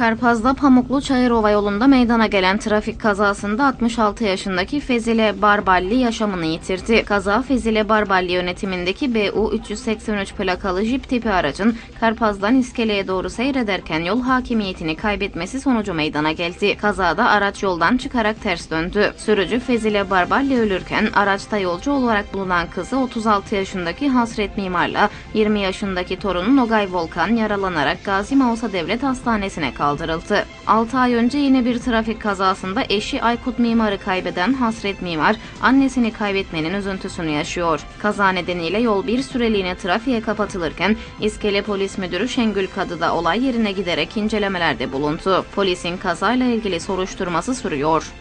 Karpaz'da Pamuklu Çayırova yolunda meydana gelen trafik kazasında 66 yaşındaki Fezile Barballi yaşamını yitirdi. Kaza Fezile Barballi yönetimindeki BU 383 plakalı jip tipi aracın Karpaz'dan iskeleye doğru seyrederken yol hakimiyetini kaybetmesi sonucu meydana geldi. Kazada araç yoldan çıkarak ters döndü. Sürücü Fezile Barballi ölürken araçta yolcu olarak bulunan kızı 36 yaşındaki Hasret Mimar'la 20 yaşındaki torunu Nogay Volkan yaralanarak Gazi Mausa Devlet Hastanesi'ne kaldırıldı. 6 ay önce yine bir trafik kazasında eşi Aykut Mimar'ı kaybeden Hasret Mimar, annesini kaybetmenin üzüntüsünü yaşıyor. Kaza nedeniyle yol bir süreliğine trafiğe kapatılırken İskele Polis Müdürü Şengül Kadı da olay yerine giderek incelemelerde bulundu. Polisin kazayla ilgili soruşturması sürüyor.